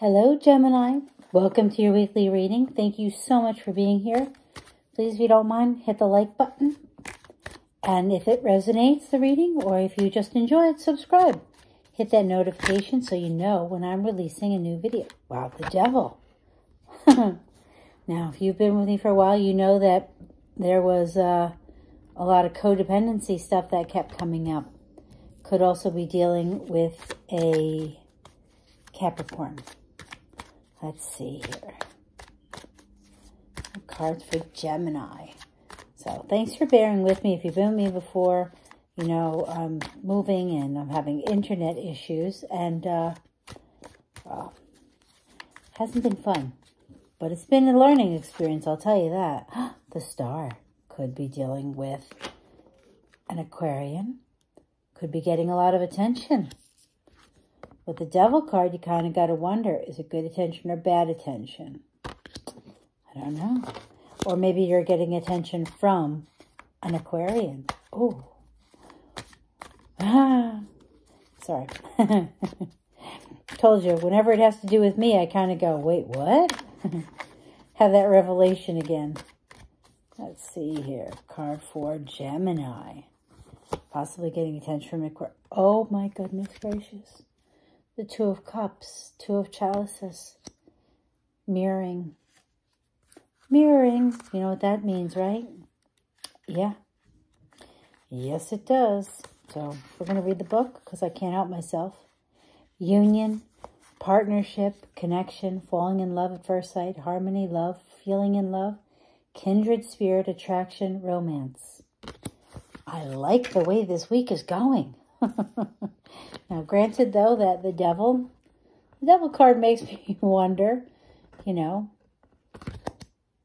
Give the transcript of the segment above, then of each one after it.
Hello, Gemini. Welcome to your weekly reading. Thank you so much for being here. Please, if you don't mind, hit the like button. And if it resonates, the reading, or if you just enjoy it, subscribe. Hit that notification so you know when I'm releasing a new video. Wow, the devil. now, if you've been with me for a while, you know that there was uh, a lot of codependency stuff that kept coming up. Could also be dealing with a Capricorn. Let's see here. Cards for Gemini. So thanks for bearing with me. If you've been with me before, you know, I'm moving and I'm having internet issues and uh, well, hasn't been fun. But it's been a learning experience, I'll tell you that. the star could be dealing with an Aquarian. Could be getting a lot of attention. With the devil card, you kind of got to wonder, is it good attention or bad attention? I don't know. Or maybe you're getting attention from an Aquarian. Oh. Ah. Sorry. Told you, whenever it has to do with me, I kind of go, wait, what? Have that revelation again. Let's see here. Card for Gemini. Possibly getting attention from Aquarian. Oh my goodness gracious the Two of Cups, Two of Chalices, mirroring. Mirroring, you know what that means, right? Yeah. Yes, it does. So we're going to read the book because I can't help myself. Union, partnership, connection, falling in love at first sight, harmony, love, feeling in love, kindred spirit, attraction, romance. I like the way this week is going. now, granted, though, that the devil, the devil card makes me wonder, you know,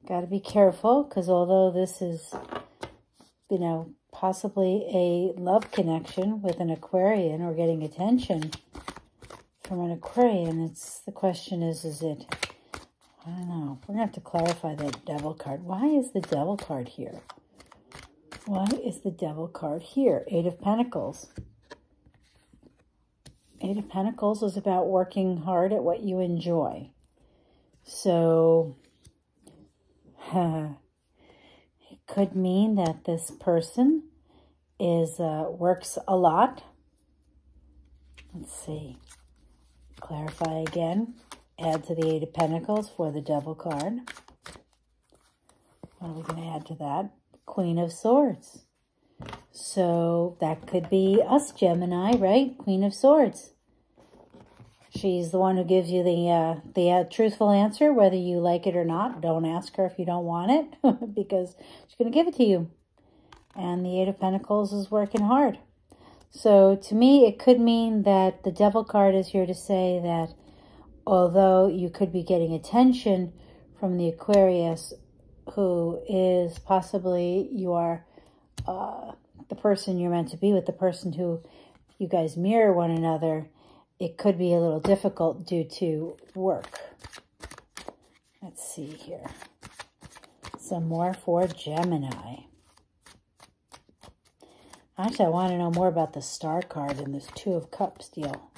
got to be careful because although this is, you know, possibly a love connection with an Aquarian or getting attention from an Aquarian, it's the question is, is it, I don't know, we're going to have to clarify that devil card. Why is the devil card here? Why is the devil card here? Eight of Pentacles. Eight of Pentacles is about working hard at what you enjoy. So, it could mean that this person is uh, works a lot. Let's see. Clarify again. Add to the Eight of Pentacles for the Devil card. What are we going to add to that? Queen of Swords. So that could be us, Gemini, right? Queen of Swords. She's the one who gives you the uh, the uh, truthful answer, whether you like it or not. Don't ask her if you don't want it, because she's going to give it to you. And the Eight of Pentacles is working hard. So to me, it could mean that the Devil card is here to say that although you could be getting attention from the Aquarius, who is possibly your uh, the person you're meant to be with, the person who you guys mirror one another, it could be a little difficult due to work. Let's see here. Some more for Gemini. Actually, I want to know more about the star card in this Two of Cups deal.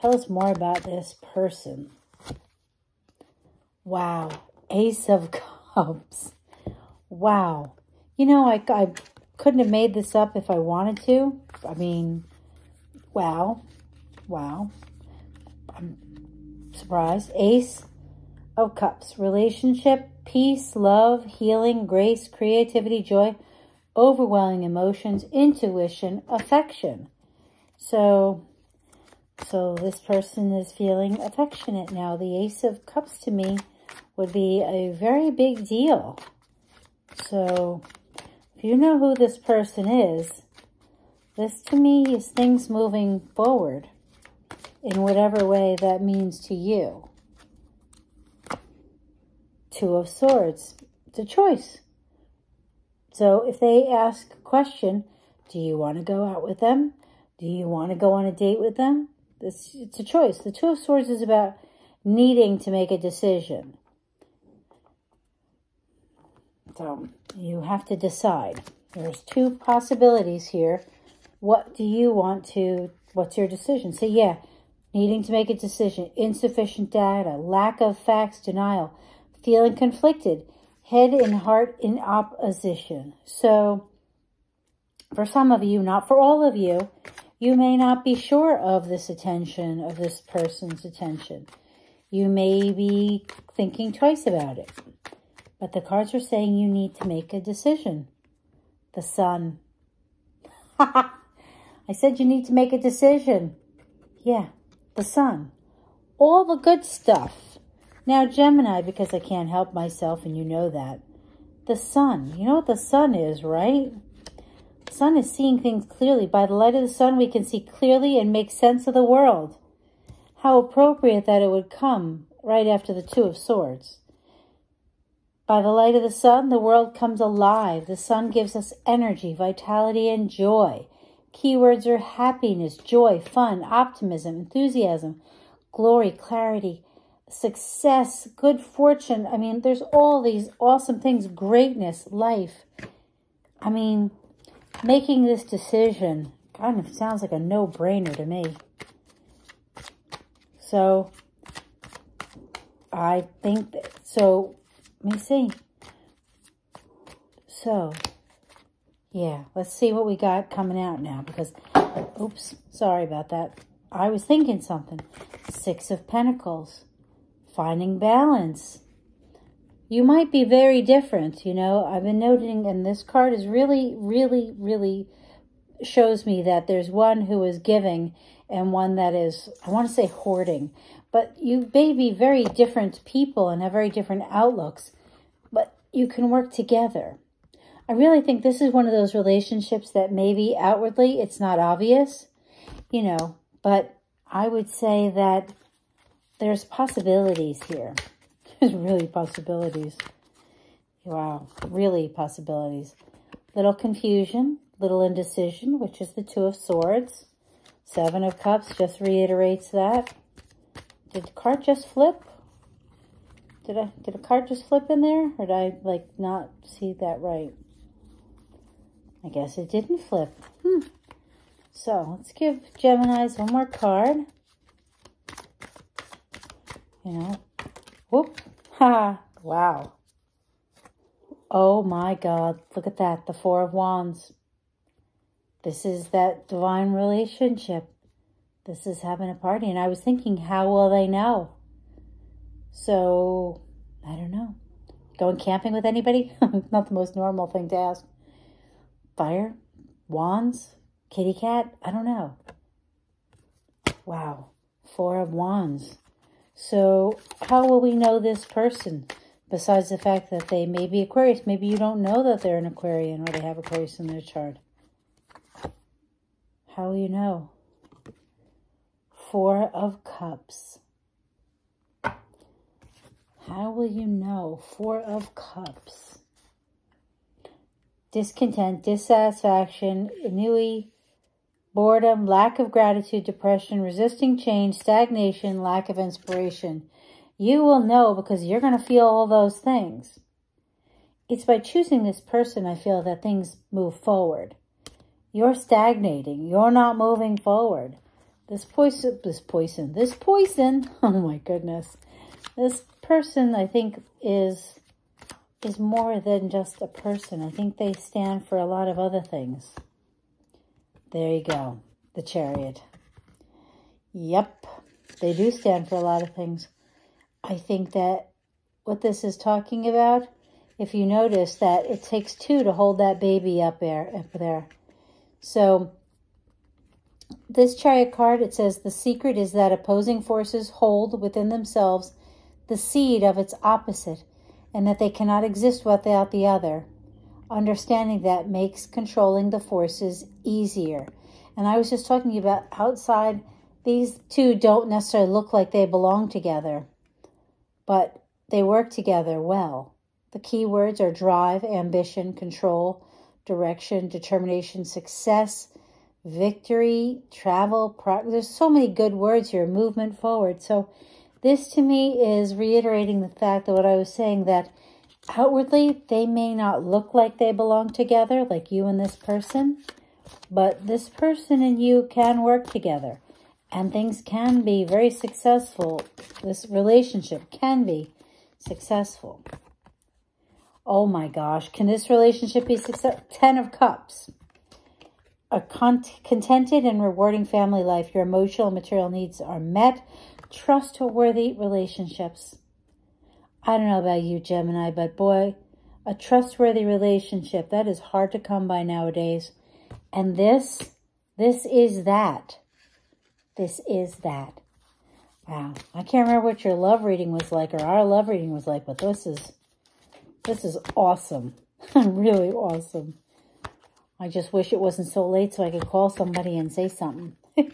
Tell us more about this person. Wow. Ace of Cups. Wow. You know, I, I couldn't have made this up if I wanted to. I mean, wow. Wow. I'm surprised. Ace of Cups. Relationship, peace, love, healing, grace, creativity, joy, overwhelming emotions, intuition, affection. So, so this person is feeling affectionate now. The Ace of Cups to me would be a very big deal. So, if you know who this person is, this to me is things moving forward in whatever way that means to you. Two of Swords. It's a choice. So if they ask a question, do you want to go out with them? Do you want to go on a date with them? This, it's a choice. The Two of Swords is about needing to make a decision. So you have to decide. There's two possibilities here. What do you want to, what's your decision? So yeah, needing to make a decision, insufficient data, lack of facts, denial, feeling conflicted, head and heart in opposition. So, for some of you, not for all of you, you may not be sure of this attention, of this person's attention. You may be thinking twice about it. But the cards are saying you need to make a decision. The sun. I said you need to make a decision. Yeah, the sun. All the good stuff. Now, Gemini, because I can't help myself, and you know that. The sun. You know what the sun is, right? The sun is seeing things clearly. By the light of the sun, we can see clearly and make sense of the world. How appropriate that it would come right after the Two of Swords. By the light of the sun, the world comes alive. The sun gives us energy, vitality, and joy. Keywords are happiness, joy, fun, optimism, enthusiasm, glory, clarity, success, good fortune. I mean, there's all these awesome things, greatness, life. I mean, making this decision kind of sounds like a no-brainer to me. So, I think, that, so let me see. So, yeah, let's see what we got coming out now because, oops, sorry about that. I was thinking something. Six of Pentacles, finding balance. You might be very different, you know. I've been noting, and this card is really, really, really shows me that there's one who is giving and one that is, I want to say hoarding. But you may be very different people and have very different outlooks, but you can work together. I really think this is one of those relationships that maybe outwardly it's not obvious, you know, but I would say that there's possibilities here. There's really possibilities. Wow, really possibilities. Little confusion, little indecision, which is the Two of Swords. Seven of Cups just reiterates that. Did the card just flip? Did I did a card just flip in there? Or did I like not see that right? I guess it didn't flip. Hmm. So let's give Geminis one more card. You know. Whoop. Ha. wow. Oh my God. Look at that. The Four of Wands. This is that divine relationship. This is having a party. And I was thinking, how will they know? So, I don't know. Going camping with anybody? Not the most normal thing to ask. Fire? Wands? Kitty cat? I don't know. Wow. Four of Wands. So, how will we know this person? Besides the fact that they may be Aquarius. Maybe you don't know that they're an Aquarian or they have Aquarius in their chart. How will you know? Four of Cups. How will you know? Four of Cups. Discontent, dissatisfaction, ennui, boredom, lack of gratitude, depression, resisting change, stagnation, lack of inspiration. You will know because you're going to feel all those things. It's by choosing this person, I feel, that things move forward. You're stagnating. You're not moving forward. This poison, this poison, this poison, oh my goodness. This person, I think, is is more than just a person. I think they stand for a lot of other things. There you go, the chariot. Yep, they do stand for a lot of things. I think that what this is talking about, if you notice that it takes two to hold that baby up there. Up there. So this chariot card, it says, the secret is that opposing forces hold within themselves the seed of its opposite, and that they cannot exist without the other. Understanding that makes controlling the forces easier. And I was just talking about outside, these two don't necessarily look like they belong together, but they work together well. The key words are drive, ambition, control, direction, determination, success, victory, travel, there's so many good words here, movement forward. So this to me is reiterating the fact that what I was saying that outwardly they may not look like they belong together, like you and this person, but this person and you can work together. And things can be very successful. This relationship can be successful. Oh my gosh. Can this relationship be success? Ten of Cups. A contented and rewarding family life. Your emotional and material needs are met. Trustworthy relationships. I don't know about you, Gemini, but boy, a trustworthy relationship, that is hard to come by nowadays. And this, this is that. This is that. Wow. I can't remember what your love reading was like or our love reading was like, but this is, this is awesome. really awesome. I just wish it wasn't so late so I could call somebody and say something.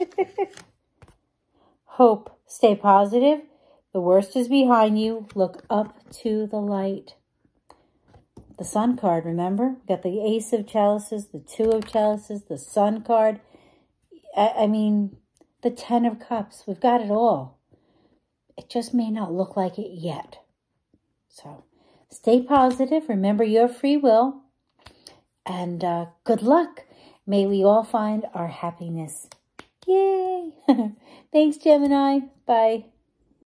Hope. Stay positive. The worst is behind you. Look up to the light. The Sun card, remember? Got the Ace of Chalices, the Two of Chalices, the Sun card. I, I mean, the Ten of Cups. We've got it all. It just may not look like it yet. So, stay positive. Remember your free will. And uh, good luck. May we all find our happiness. Yay! Thanks, Gemini. Bye.